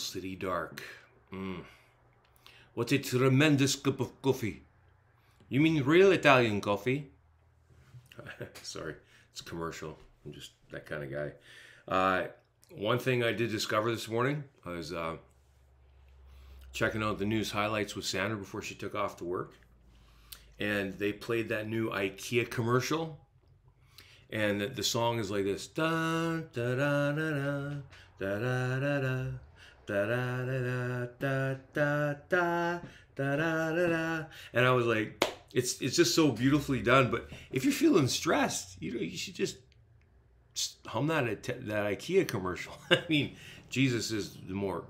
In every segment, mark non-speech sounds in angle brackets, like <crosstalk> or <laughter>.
City Dark. Mm. What a tremendous cup of coffee. You mean real Italian coffee? <laughs> Sorry, it's commercial. I'm just that kind of guy. Uh, one thing I did discover this morning I was uh, checking out the news highlights with Sandra before she took off to work. And they played that new IKEA commercial. And the, the song is like this. Da, da, da, da, da, da, da, da da da da da da da da da da da and I was like, it's it's just so beautifully done. But if you're feeling stressed, you know, you should just hum that that IKEA commercial. <laughs> I mean, Jesus is the more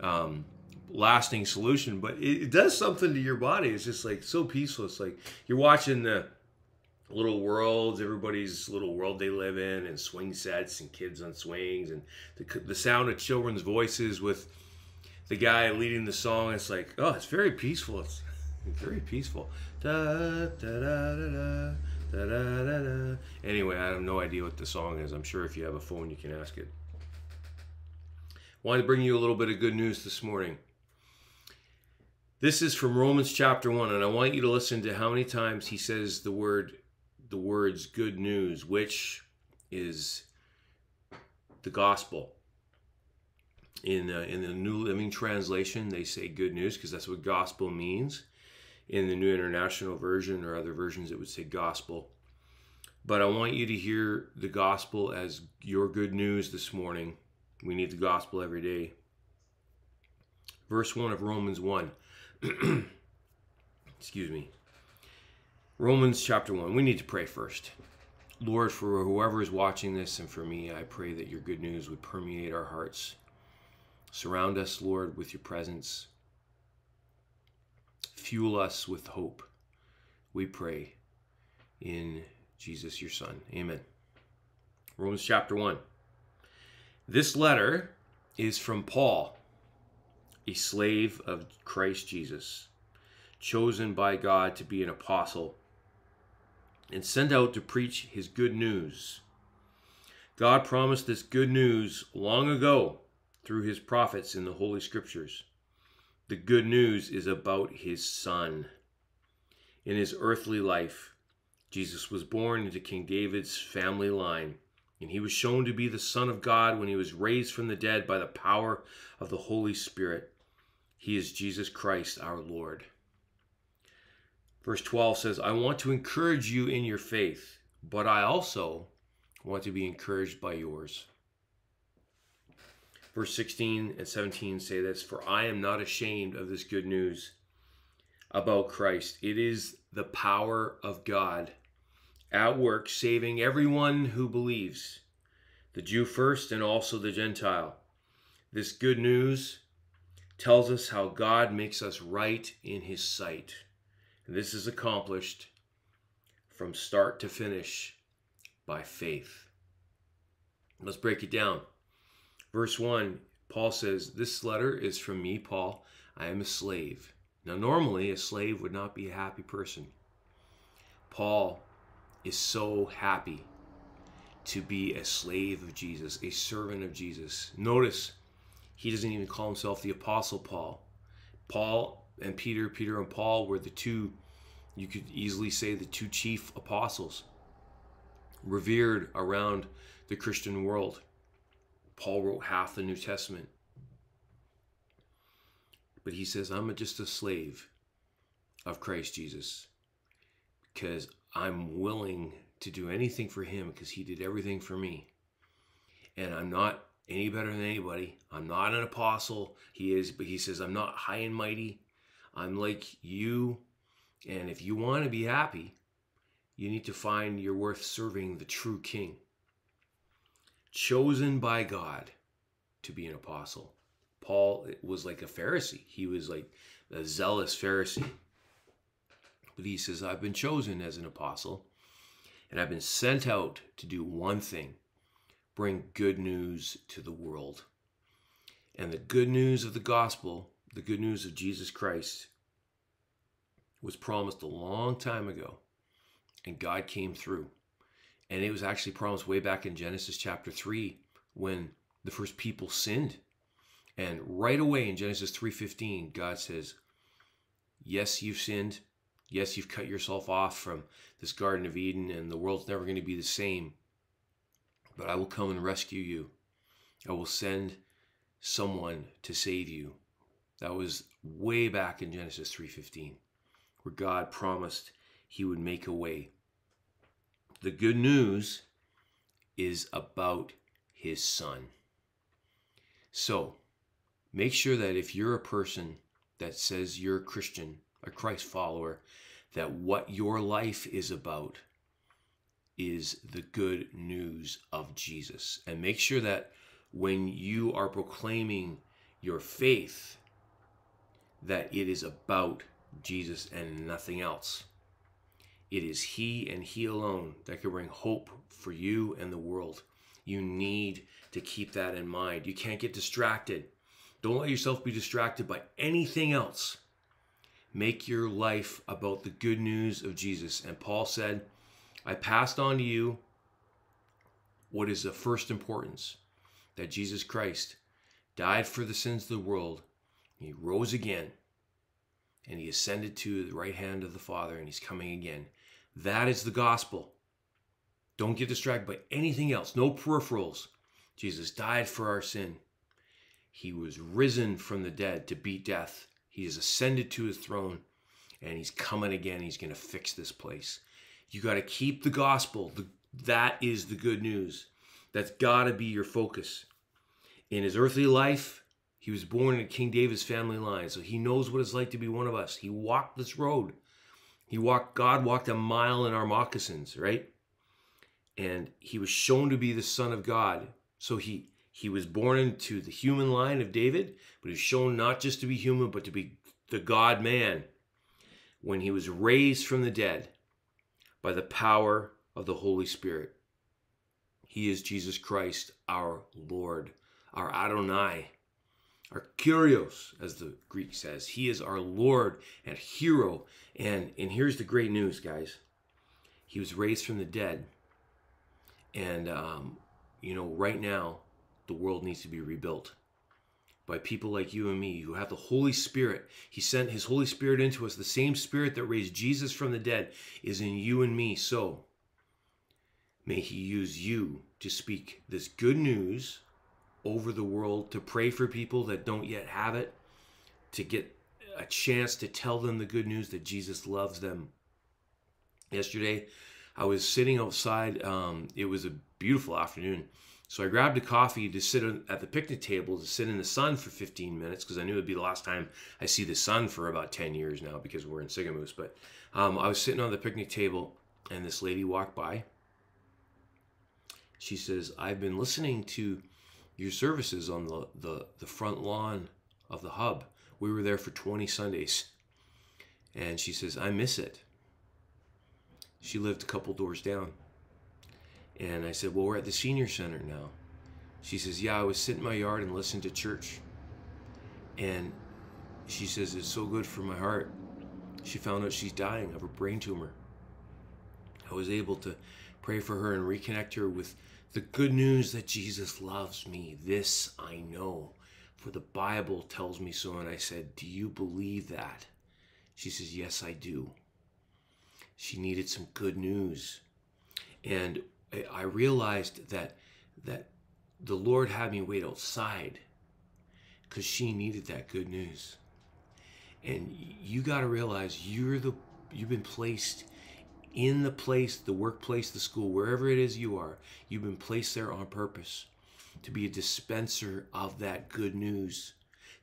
um, lasting solution, but it, it, does something to your body. It's just like so peaceful. It's like you're watching the little worlds, everybody's little world they live in, and swing sets and kids on swings, and the, the sound of children's voices with the guy leading the song. It's like, oh, it's very peaceful. It's <laughs> very peaceful. Da, da, da, da, da. Da, da, da, da. Anyway, I have no idea what the song is. I'm sure if you have a phone, you can ask it. Wanted to bring you a little bit of good news this morning. This is from Romans chapter 1, and I want you to listen to how many times he says the word the words good news, which is the gospel. In, uh, in the New Living Translation, they say good news because that's what gospel means in the New International Version or other versions, it would say gospel. But I want you to hear the gospel as your good news this morning. We need the gospel every day. Verse 1 of Romans 1. <clears throat> Excuse me. Romans chapter 1. We need to pray first. Lord, for whoever is watching this and for me, I pray that your good news would permeate our hearts. Surround us, Lord, with your presence. Fuel us with hope. We pray in Jesus, your Son. Amen. Romans chapter 1. This letter is from Paul, a slave of Christ Jesus, chosen by God to be an apostle and sent out to preach his good news. God promised this good news long ago through his prophets in the Holy Scriptures. The good news is about his son. In his earthly life, Jesus was born into King David's family line, and he was shown to be the Son of God when he was raised from the dead by the power of the Holy Spirit. He is Jesus Christ our Lord. Verse 12 says, I want to encourage you in your faith, but I also want to be encouraged by yours. Verse 16 and 17 say this For I am not ashamed of this good news about Christ. It is the power of God at work, saving everyone who believes, the Jew first and also the Gentile. This good news tells us how God makes us right in his sight. This is accomplished from start to finish by faith. Let's break it down. Verse 1, Paul says, This letter is from me, Paul. I am a slave. Now, normally, a slave would not be a happy person. Paul is so happy to be a slave of Jesus, a servant of Jesus. Notice, he doesn't even call himself the Apostle Paul. Paul and Peter, Peter and Paul were the two, you could easily say, the two chief apostles, revered around the Christian world. Paul wrote half the New Testament. But he says, I'm just a slave of Christ Jesus because I'm willing to do anything for him because he did everything for me. And I'm not any better than anybody. I'm not an apostle. He is, but he says, I'm not high and mighty. I'm like you. And if you want to be happy, you need to find you're worth serving the true king chosen by God to be an apostle. Paul was like a Pharisee. He was like a zealous Pharisee. But he says, I've been chosen as an apostle, and I've been sent out to do one thing bring good news to the world. And the good news of the gospel, the good news of Jesus Christ, was promised a long time ago, and God came through. And it was actually promised way back in Genesis chapter 3 when the first people sinned. And right away in Genesis 3:15, God says, "Yes, you've sinned. Yes, you've cut yourself off from this Garden of Eden, and the world's never going to be the same. But I will come and rescue you. I will send someone to save you. That was way back in Genesis 3:15, where God promised he would make a way. The good news is about his son. So, make sure that if you're a person that says you're a Christian, a Christ follower, that what your life is about is the good news of Jesus. And make sure that when you are proclaiming your faith, that it is about Jesus and nothing else. It is He and He alone that can bring hope for you and the world. You need to keep that in mind. You can't get distracted. Don't let yourself be distracted by anything else. Make your life about the good news of Jesus. And Paul said, I passed on to you what is of first importance that Jesus Christ died for the sins of the world. He rose again and he ascended to the right hand of the Father and he's coming again. That is the gospel. Don't get distracted by anything else, no peripherals. Jesus died for our sin. He was risen from the dead to beat death. He has ascended to his throne and he's coming again. He's going to fix this place. You got to keep the gospel. that is the good news. That's got to be your focus. In his earthly life, he was born in King David's family line, so he knows what it's like to be one of us. He walked this road. He walked, God walked a mile in our moccasins, right? And he was shown to be the Son of God. So he he was born into the human line of David, but he was shown not just to be human, but to be the God man when he was raised from the dead by the power of the Holy Spirit. He is Jesus Christ, our Lord, our Adonai, our Kyrios, as the Greek says. He is our Lord and hero. And, and here's the great news, guys. He was raised from the dead. And, um, you know, right now, the world needs to be rebuilt by people like you and me who have the Holy Spirit. He sent His Holy Spirit into us. The same Spirit that raised Jesus from the dead is in you and me. So may He use you to speak this good news over the world, to pray for people that don't yet have it, to get a chance to tell them the good news that Jesus loves them. Yesterday, I was sitting outside. Um, it was a beautiful afternoon so I grabbed a coffee to sit at the picnic table to sit in the sun for 15 minutes because I knew it'd be the last time I see the sun for about 10 years now because we're in Sicamous. But um, I was sitting on the picnic table and this lady walked by. She says, I've been listening to your services on the, the, the front lawn of the hub. We were there for 20 Sundays. And she says, I miss it. She lived a couple doors down. And I said, Well, we're at the senior center now. She says, Yeah, I was sitting in my yard and listening to church. And she says, It's so good for my heart. She found out she's dying of a brain tumor. I was able to pray for her and reconnect her with the good news that Jesus loves me. This I know, for the Bible tells me so. And I said, Do you believe that? She says, Yes, I do. She needed some good news. And I realized that that the Lord had me wait outside because she needed that good news. And you got to realize you're the you've been placed in the place, the workplace, the school, wherever it is you are. You've been placed there on purpose to be a dispenser of that good news,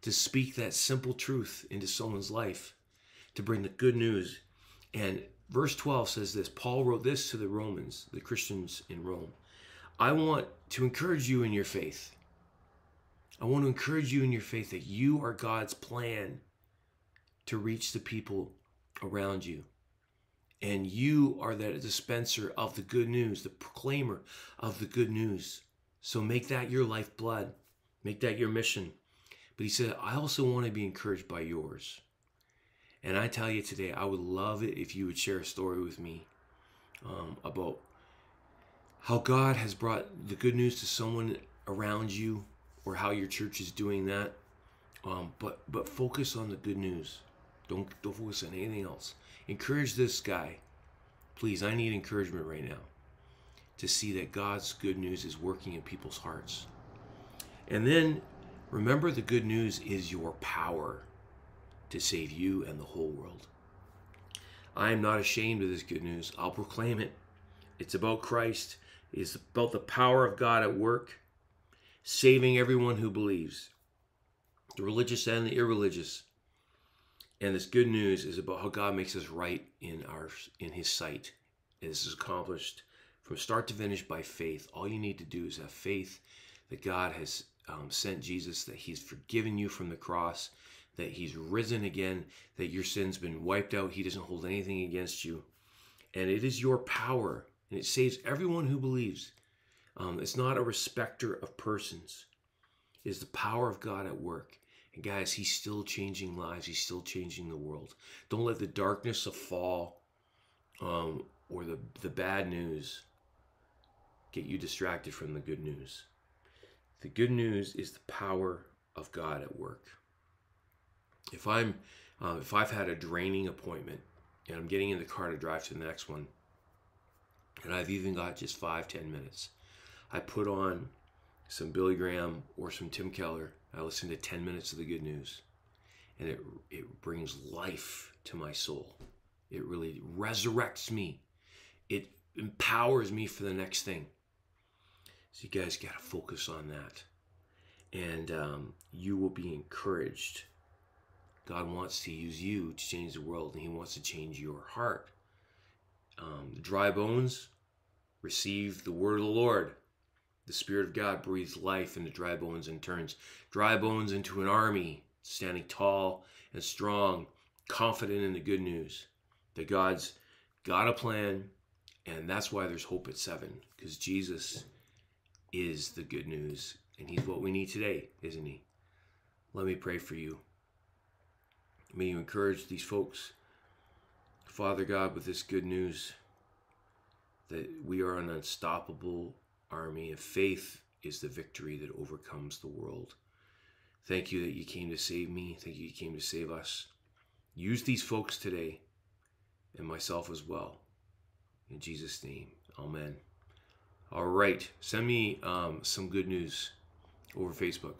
to speak that simple truth into someone's life, to bring the good news. And Verse 12 says this Paul wrote this to the Romans, the Christians in Rome. I want to encourage you in your faith. I want to encourage you in your faith that you are God's plan to reach the people around you. And you are the dispenser of the good news, the proclaimer of the good news. So make that your lifeblood, make that your mission. But he said, I also want to be encouraged by yours. And I tell you today, I would love it if you would share a story with me um, about how God has brought the good news to someone around you or how your church is doing that. Um, but but focus on the good news. Don't don't focus on anything else. Encourage this guy. Please, I need encouragement right now to see that God's good news is working in people's hearts. And then remember the good news is your power to save you and the whole world. I am not ashamed of this good news. I'll proclaim it. It's about Christ. It's about the power of God at work, saving everyone who believes, the religious and the irreligious. And this good news is about how God makes us right in our in His sight. And this is accomplished from start to finish by faith. All you need to do is have faith that God has um, sent Jesus, that He's forgiven you from the cross, that He's risen again, that your sin's been wiped out. He doesn't hold anything against you, and it is your power, and it saves everyone who believes. Um, it's not a respecter of persons. It is the power of God at work. And guys, He's still changing lives. He's still changing the world. Don't let the darkness of fall um, or the, the bad news get you distracted from the good news. The good news is the power of God at work. If I'm uh, if I've had a draining appointment and I'm getting in the car to drive to the next one, and I've even got just five ten minutes, I put on some Billy Graham or some Tim Keller. I listen to ten minutes of the good news, and it it brings life to my soul. It really resurrects me. It empowers me for the next thing. So you guys got to focus on that. And um, you will be encouraged. God wants to use you to change the world, and He wants to change your heart. Um, the dry bones receive the word of the Lord. The Spirit of God breathes life into dry bones and turns dry bones into an army, standing tall and strong, confident in the good news that God's got a plan, and that's why there's hope at seven, because Jesus is the good news, and He's what we need today, isn't He? Let me pray for you. May you encourage these folks, Father God, with this good news that we are an unstoppable army, of faith is the victory that overcomes the world. Thank you that you came to save me. Thank you you came to save us. Use these folks today and myself as well. In Jesus' name, amen. All right. Send me um, some good news over Facebook.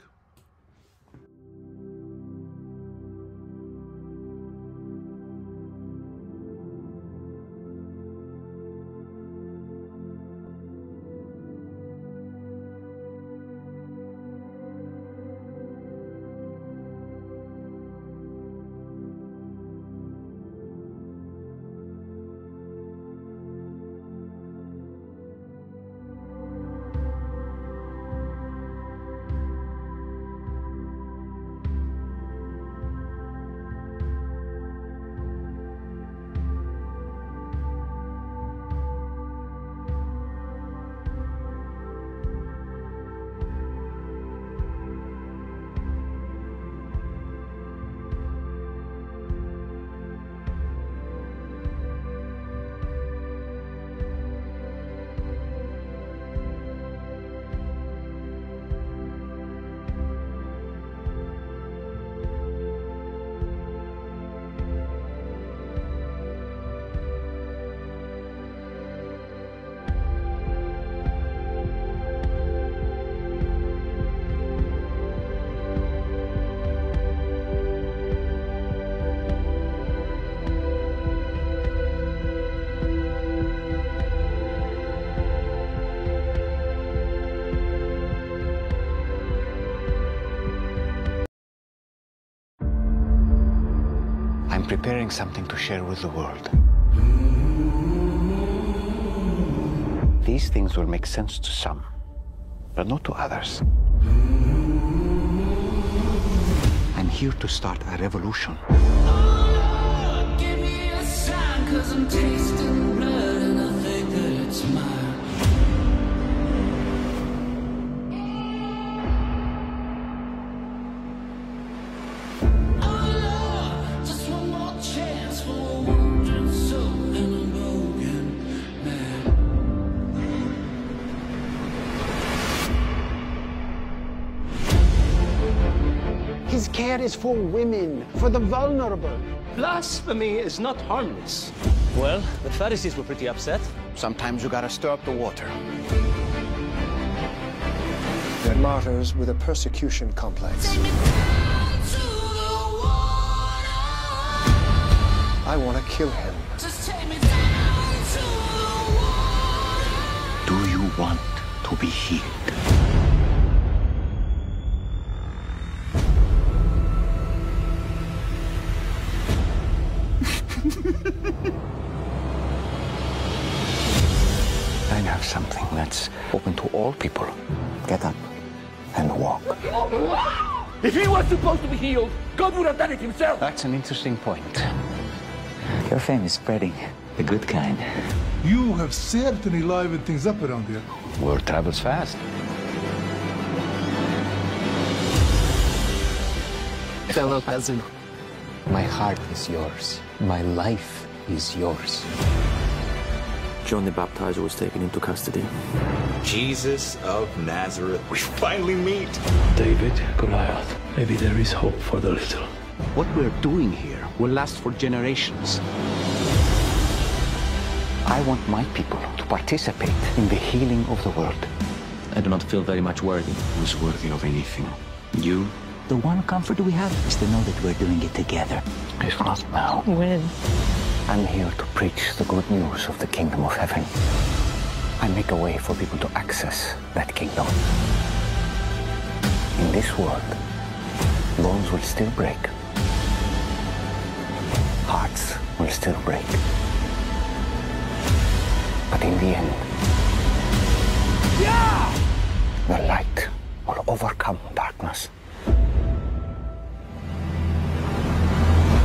I'm preparing something to share with the world. These things will make sense to some, but not to others. I'm here to start a revolution. Give me care is for women, for the vulnerable. Blasphemy is not harmless. Well, the Pharisees were pretty upset. Sometimes you gotta stir up the water. They're martyrs with a persecution complex. To the water. I want to kill him. Just take me down to the water. Do you want to be healed? I have something that's open to all people. Get up and walk. If he was supposed to be healed, God would have done it himself. That's an interesting point. Your fame is spreading, the good kind. You have certainly livened things up around here. Word travels fast. Fellow peasant, my heart is yours. My life is yours. John the Baptizer was taken into custody. Jesus of Nazareth. We finally meet. David, Goliath. Maybe there is hope for the little. What we're doing here will last for generations. I want my people to participate in the healing of the world. I do not feel very much worthy. Who's worthy of anything? You? The one comfort we have is to know that we're doing it together. If not now. When? I'm here to preach the good news of the kingdom of heaven. I make a way for people to access that kingdom. In this world, bones will still break. Hearts will still break. But in the end, the light will overcome darkness.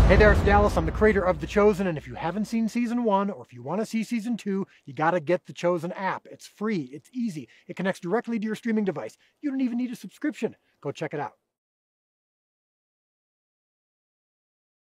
Hey there, it's Dallas. I'm the creator of The Chosen, and if you haven't seen season one, or if you want to see season two, you gotta get The Chosen app. It's free, it's easy, it connects directly to your streaming device. You don't even need a subscription. Go check it out.